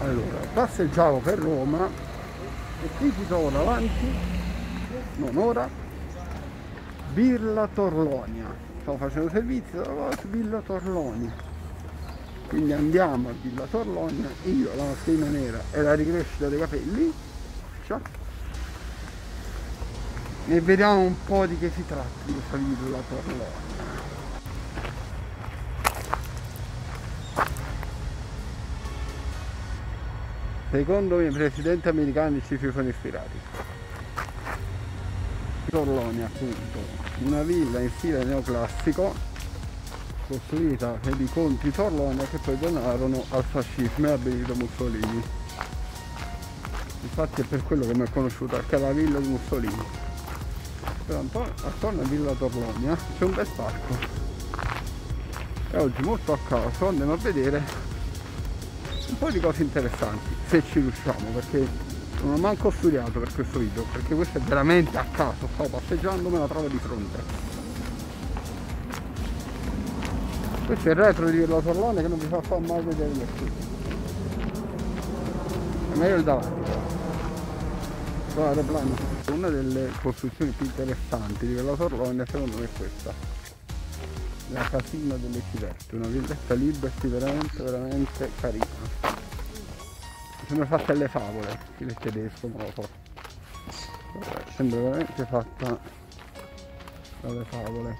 allora passeggiavo per Roma e qui ci trovo davanti non ora Villa Torlonia. Stavo facendo servizio oh, Villa Torlonia. Quindi andiamo a Villa Torlonia io la mascherina nera e la ricrescita dei capelli ciao e vediamo un po' di che si tratta di questa Villa Torlonia Secondo i presidenti americani ci si sono ispirati. Torlonia appunto, una villa in stile neoclassico costruita per i conti Torlonia che poi donarono al fascismo e a Benito Mussolini. Infatti è per quello che mi è conosciuta, è la villa di Mussolini. Però attorno a Villa Torlonia c'è un bel parco. E oggi molto a caso andiamo a vedere un po' di cose interessanti se ci riusciamo perché non ho manco studiato per questo video perché questo è veramente a caso sto passeggiando me la trovo di fronte. Questo è il retro di Villa Torlone che non vi fa far mai vedere nessuno è meglio il davanti. Guardate una delle costruzioni più interessanti di Villa Torlone secondo me è questa. La casina delle civette, una villetta liberty veramente veramente carina. Sembra fatta alle favole, il tedesco so. Sembra veramente fatta dalle favole.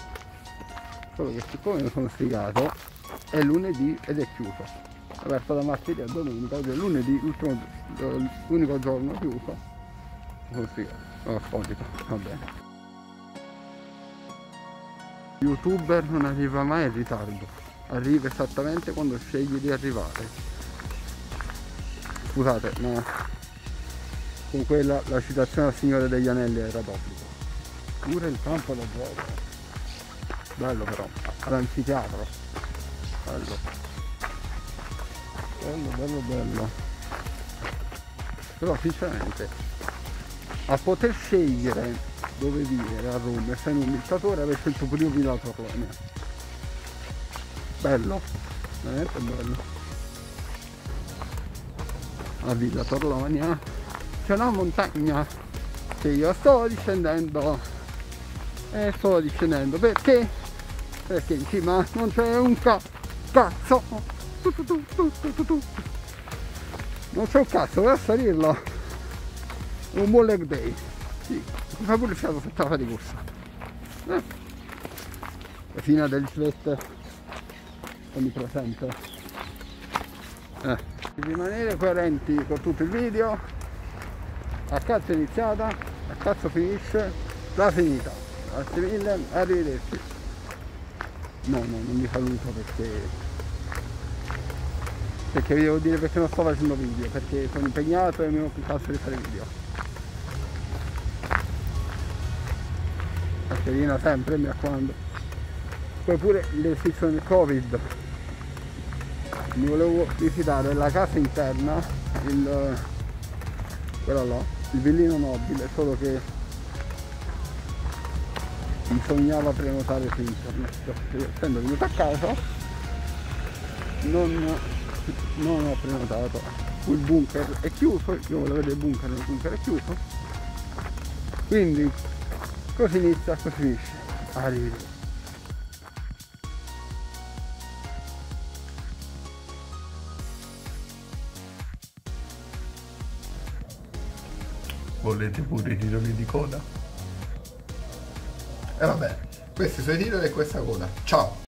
Solo che siccome mi sono sfigato è lunedì ed è chiuso. Aperto da martedì a domenica, oggi è lunedì, l'unico giorno chiuso. Mi sono sfigato, sono sconito, va bene youtuber non arriva mai in ritardo arriva esattamente quando sceglie di arrivare scusate ma con quella la citazione al Signore degli Anelli era d'obbligo. Pure il campo da gioco. Bello però all'anfiteatro. Bello. Bello bello bello. Però sinceramente a poter scegliere dove vivere a Roma, essendo un dittatore aveva scelto prima Villa Torlonia. Bello, veramente bello. A Villa Torlonia c'è una montagna che io sto discendendo. E sto discendendo perché? Perché in cima non c'è un ca cazzo. Non c'è un cazzo, per salirlo. Un buon leg day. Sì, mi fa pure il fiato sotto la faticosa eh. la fine del svet. Onnipresente eh. rimanere coerenti con tutto il video. A cazzo è iniziata a cazzo finisce la finita. Grazie mille arrivederci. No no non vi saluto perché perché vi devo dire perché non sto facendo video perché sono impegnato e mi ho più cazzo di fare video. Mascherina sempre mi raccomando. Poi pure le restrizioni covid mi volevo visitare la casa interna il quello là il villino nobile solo che bisognava prenotare su internet. Essendo venuto a casa non, non ho prenotato il bunker è chiuso io volevo vedere il bunker il bunker è chiuso. Quindi così inizia così finisce. Arrivederci volete pure i titoli di coda? E vabbè, questi sono i titoli e questa coda. Ciao!